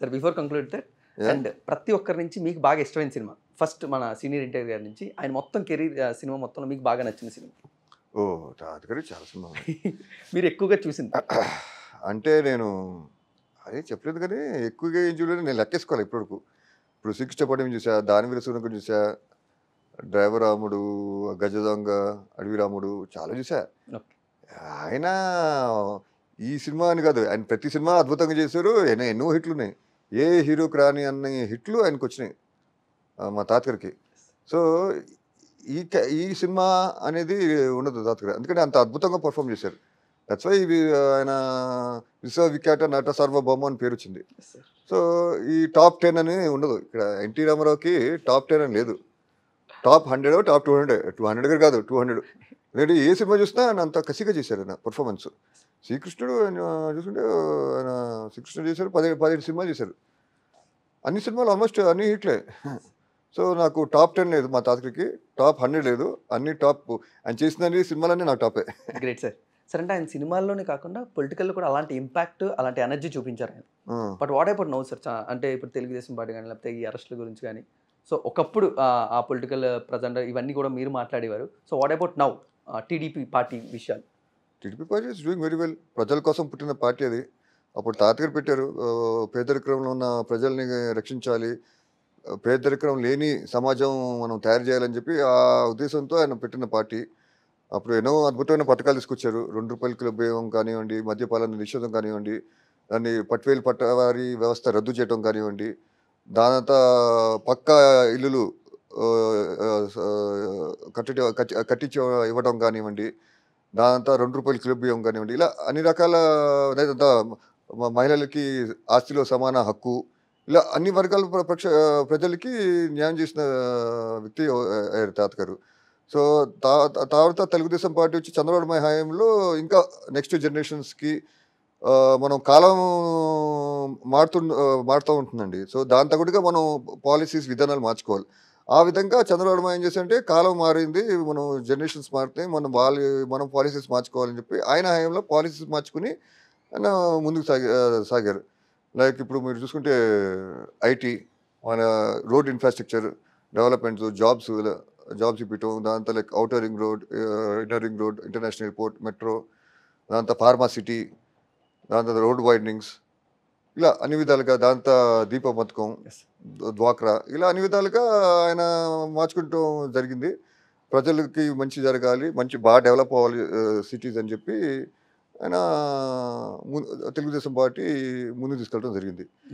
Sir before conclude that. And ప్రతి ఒక్కరి నుంచి మీకు బాగా ఇష్టమైన సినిమా. ఫస్ట్ మన సీనియర్ ఇంటర్ గారి నుంచి ఆయన మొత్తం కెరీర్ సినిమా మొత్తంలో మీకు బాగా నచ్చిన సినిమా. ఓ తాతగారి చాలా సినిమా. మీరు ఎక్కువగా చూసింది? అంటే నేను అదే చెప్పలేదు కానీ ఎక్కువగా ఏం చూడలేదు. నేను లెక్కేసుకోవాలి ఇప్పటివరకు. ఇప్పుడు సిక్స్ చెప్పడం చూసా దాని వీర సూర్యకు చూసా డ్రైవర్ రాముడు గజ దొంగ అడవి రాముడు చాలా చూసా. ఆయన ఈ సినిమా అని కాదు ఆయన ప్రతి సినిమా అద్భుతంగా చేశారు. ఎన్నో హిట్లు ఉన్నాయి. ఏ హీరోకి రాని అన్న హిట్లు ఆయనకు వచ్చినాయి మా తాతగారికి. సో ఈ ఈ సినిమా అనేది ఉండదు తాతగారు. ఎందుకంటే అంత అద్భుతంగా పర్ఫామ్ చేశారు. దట్స్ వై ఆయన విశ్వవిఖ్యాత నట సార్వభౌమ అని పేరు వచ్చింది సో ఈ టాప్ టెన్ అని ఉండదు. ఇక్కడ ఎన్టీ రామారావుకి టాప్ టెన్ అని లేదు. Top hundred top two hundred. Two hundred కాదు టూ హండ్రెడ్. ఎందుకంటే ఏ సినిమా చూసినా ఆయన అంత కసిగా చేశారు ఆయన పర్ఫార్మెన్స్. శ్రీకృష్ణుడు చూసుకుంటే ఆయన శ్రీకృష్ణుడు చేశారు పదిహేడు పదిహేడు సినిమాలు చేశారు. అన్ని సినిమాలు ఆల్మోస్ట్ అన్ని హిట్లే. సో నాకు టాప్ టెన్ లేదు మా తాతకి టాప్ హండ్రెడ్ లేదు. అన్ని టాప్ ఆయన చేసిన సినిమాలన్నీ నాకు టాపే గ్రేట్ సార్ సార్ అంటే ఆయన సినిమాల్లోనే కాకుండా పొలిటికల్లో కూడా అలాంటి ఇంపాక్ట్ అలాంటి ఎనర్జీ చూపించారు ఆయన. బట్ వాట్ అయిపోయి నో సార్ అంటే ఇప్పుడు తెలుగుదేశం పార్టీ కానీ లేకపోతే ఈ అరెస్టుల గురించి కానీ సో ఒకప్పుడు ఆ, ఆ పొలిటికల్ ప్రజెంట్ ఇవన్నీ కూడా మీరు మాట్లాడేవారు. So what about now TDP party విషయాలు? TDP party is doing very well ప్రజల కోసం పుట్టిన పార్టీ అది. అప్పుడు తాతగారు పెట్టారు ఆ, పేదరికంలో ఉన్న ప్రజల్ని రక్షించాలి. ఆ, పేదరికం లేని సమాజం మనం తయారు చేయాలని చెప్పి ఆ ఉద్దేశంతో ఆయన పెట్టిన పార్టీ. అప్పుడు ఎన్నో అద్భుతమైన పథకాలు తీసుకొచ్చారు. రెండు రూపాయల కిలో బియ్యం కానివ్వండి మద్యపాలన నిషేధం కానివ్వండి దాన్ని పట్వేలు పట్టవారి వ్యవస్థ రద్దు చేయడం కానివ్వండి దానంతా పక్కా ఇల్లులు కట్టి కట్టి- కట్టించి ఇవ్వడం కానివ్వండి దాంతో రెండు రూపాయలు కిలో బియ్యం కానివ్వండి ఇలా అన్ని రకాల మహిళలకి ఆస్తిలో సమాన హక్కు ఇలా అన్ని వర్గాల ప్ర- ప్రక్ష ప్రజలకి న్యాయం చేసిన వ్యక్తి అయ్యారు తాతగారు. సో తా తర్వాత తెలుగుదేశం పార్టీ వచ్చి చంద్రబాబు హయాంలో ఇంకా నెక్స్ట్ జనరేషన్స్కి మనం కాలం మారుతు మారుతూ ఉంటుందండి. సో దాని తగ్గట్టుగా మనం పాలసీస్ విధానాలు మార్చుకోవాలి. ఆ విధంగా చంద్రబాబు నాయుడు ఏం చేశారంటే కాలం మారింది మనం జనరేషన్స్ మారుతాయి మనం వాళ్ళ మనం పాలసీస్ మార్చుకోవాలని చెప్పి ఆయన హయాంలో పాలసీస్ మార్చుకుని ఆయన ముందుకు సాగి సాగారు. లైక్ ఇప్పుడు మీరు చూసుకుంటే ఐటీ మన road infrastructure developments jobs jobs ఇప్పించడం దాంతో like outer ring road inner ring road international airport metro దాంతో ఫార్మా సిటీ దాంతో రోడ్ వైడనింగ్స్ ఇలా అన్ని విధాలుగా దాంతో దీప పథకం Yes. డ్వాక్రా ఇలా అన్ని విధాలుగా ఆయన మార్చుకుంటూ జరిగింది ప్రజలకి మంచి జరగాలి మంచి బాగా డెవలప్ అవ్వాలి సిటీస్ అని చెప్పి ఆయన ము- తెలుగుదేశం పార్టీ ముందుకు తీసుకెళ్ళడం జరిగింది